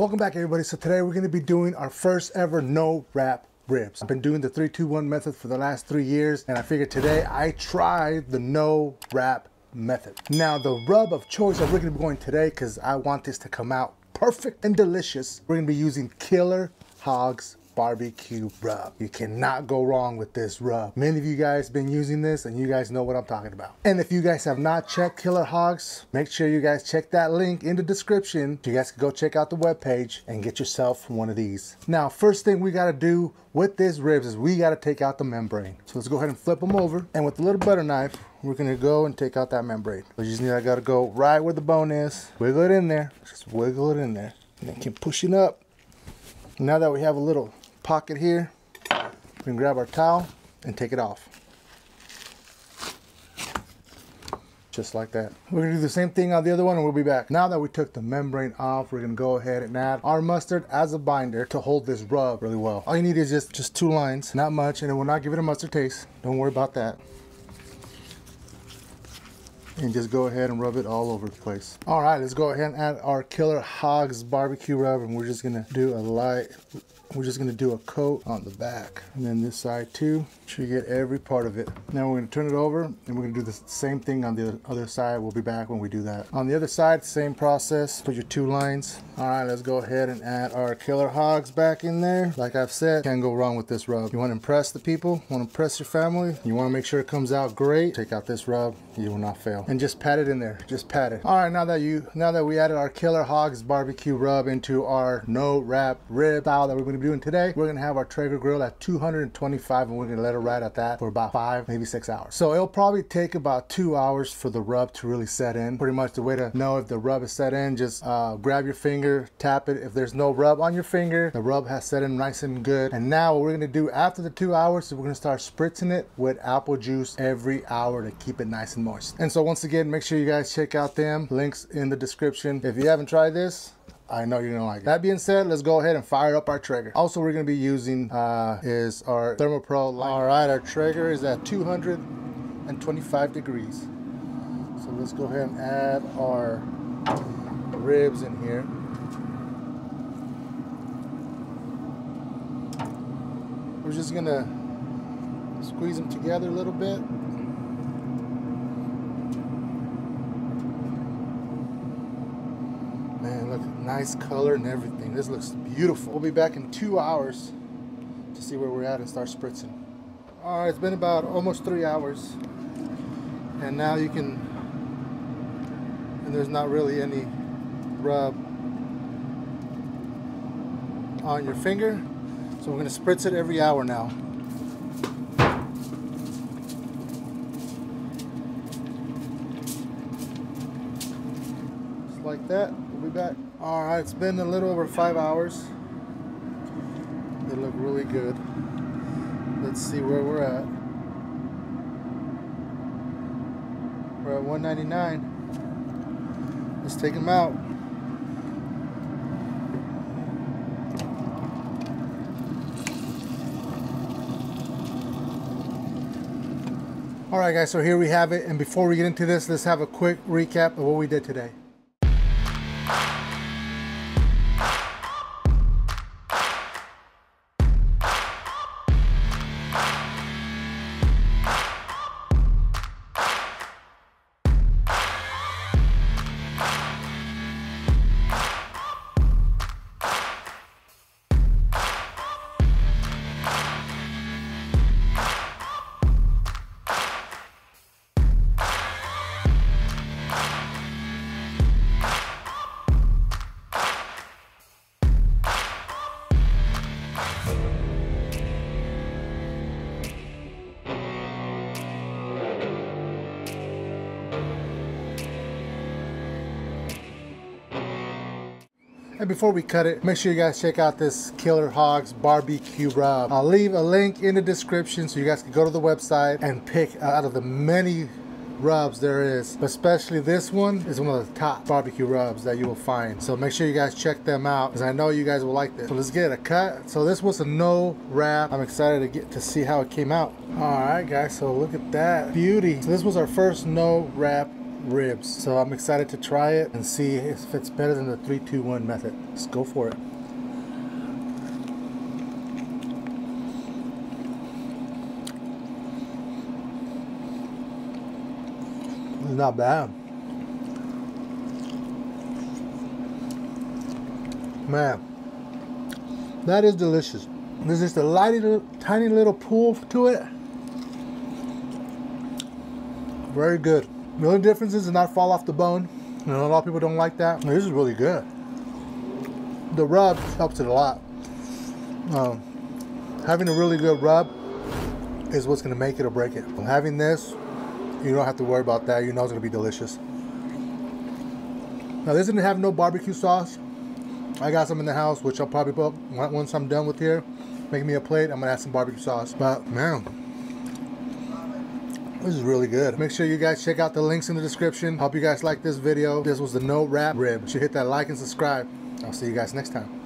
Welcome back everybody. So today we're going to be doing our first ever no wrap ribs. I've been doing the 321 method for the last three years and I figured today I tried the no wrap method. Now the rub of choice that we're going to be going today because I want this to come out perfect and delicious. We're going to be using Killer Hogs barbecue rub. You cannot go wrong with this rub. Many of you guys been using this and you guys know what I'm talking about. And if you guys have not checked Killer Hogs, make sure you guys check that link in the description. You guys can go check out the webpage and get yourself one of these. Now, first thing we gotta do with this ribs is we gotta take out the membrane. So let's go ahead and flip them over. And with a little butter knife, we're gonna go and take out that membrane. So you just need, I gotta go right where the bone is, wiggle it in there, just wiggle it in there. And then keep pushing up. Now that we have a little pocket here. We can grab our towel and take it off. Just like that. We're gonna do the same thing on the other one and we'll be back. Now that we took the membrane off, we're gonna go ahead and add our mustard as a binder to hold this rub really well. All you need is just, just two lines, not much, and it will not give it a mustard taste. Don't worry about that and just go ahead and rub it all over the place. All right, let's go ahead and add our Killer Hogs barbecue rub and we're just gonna do a light we're just gonna do a coat on the back and then this side too. Should you get every part of it. Now we're gonna turn it over and we're gonna do the same thing on the other side. We'll be back when we do that. On the other side, same process. Put your two lines. All right, let's go ahead and add our killer hogs back in there. Like I've said, can't go wrong with this rub. You wanna impress the people, wanna impress your family, you wanna make sure it comes out great, take out this rub, you will not fail. And just pat it in there, just pat it. All right, now that you, now that we added our killer hogs barbecue rub into our no wrap rib style that we're gonna be doing today, we're gonna have our Traeger grill at 225 and we're gonna let it ride at that for about five, maybe six hours. So it'll probably take about two hours for the rub to really set in. Pretty much the way to know if the rub is set in, just uh, grab your finger, tap it. If there's no rub on your finger, the rub has set in nice and good. And now what we're gonna do after the two hours is we're gonna start spritzing it with apple juice every hour to keep it nice and moist. And so once again, make sure you guys check out them links in the description. If you haven't tried this, I know you're gonna like it. That being said, let's go ahead and fire up our Traeger. Also, we're gonna be using uh, is our Thermopro line. All right, our Traeger is at 225 degrees. So let's go ahead and add our ribs in here. We're just gonna squeeze them together a little bit. Man, look, nice color and everything. This looks beautiful. We'll be back in two hours to see where we're at and start spritzing. All right, it's been about almost three hours. And now you can, and there's not really any rub on your finger. So we're gonna spritz it every hour now. Just like that We'll be back. All right, it's been a little over five hours. They look really good. Let's see where we're at. We're at 199. Let's take them out. All right guys, so here we have it. And before we get into this, let's have a quick recap of what we did today. And before we cut it, make sure you guys check out this Killer Hogs barbecue rub. I'll leave a link in the description so you guys can go to the website and pick out of the many rubs there is. Especially this one is one of the top barbecue rubs that you will find. So make sure you guys check them out because I know you guys will like this. So let's get a cut. So this was a no wrap. I'm excited to get to see how it came out. All right guys, so look at that beauty. So this was our first no wrap ribs. So I'm excited to try it and see if it's better than the 321 method. Let's go for it. It's not bad. Man, that is delicious. There's just a lighty, tiny little pull to it. Very good. The only difference is it not fall off the bone. You know, a lot of people don't like that. This is really good. The rub helps it a lot. Um, having a really good rub is what's going to make it or break it. Having this, you don't have to worry about that. You know it's going to be delicious. Now this didn't have no barbecue sauce. I got some in the house, which I'll probably put once I'm done with here. Make me a plate. I'm gonna add some barbecue sauce. But man, this is really good. Make sure you guys check out the links in the description. Hope you guys like this video. This was the no wrap rib. You should hit that like and subscribe. I'll see you guys next time.